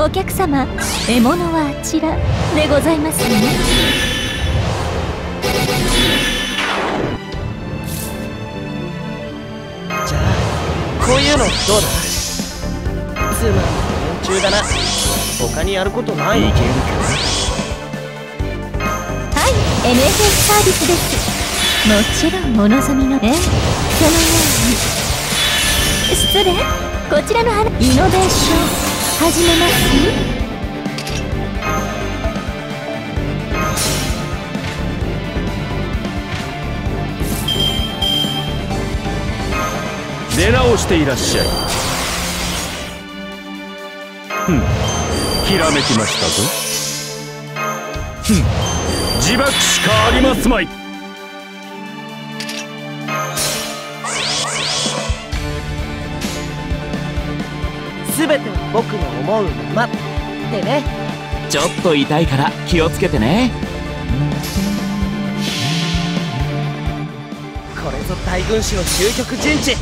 お客様獲物はあちらでございますね。じゃあこういうのどうだ？つまんな連中だな。他にやることない。いけるはい NFS サービスです。もちろんお望みのええそのように。失礼。こちらの花イノベーション始めます。出直していらっしゃいふん。ひらめきましたぞ。ふん。自爆しかありますまい全ては僕の思うままってね。ちょっと痛いから気をつけてね。これぞ大軍師の究極陣地。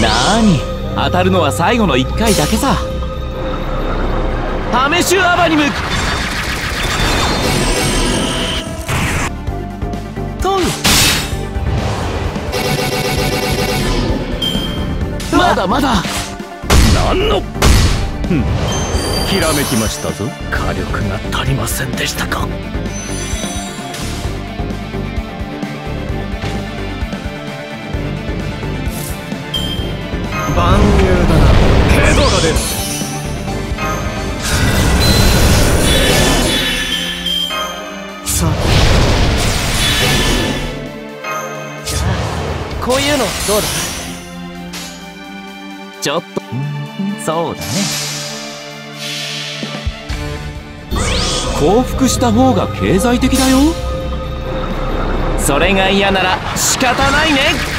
なーに当たるのは最後の1回だけさ。ハメシュアバニムトまだまだ。何の？ひらめきましたぞ。火力が足りませんでしたか？万有だな。ヘドが出るさあじゃあ。こういうのどうだ？ちょっと。そうだね。降伏した方が経済的だよ。それが嫌なら仕方ないね。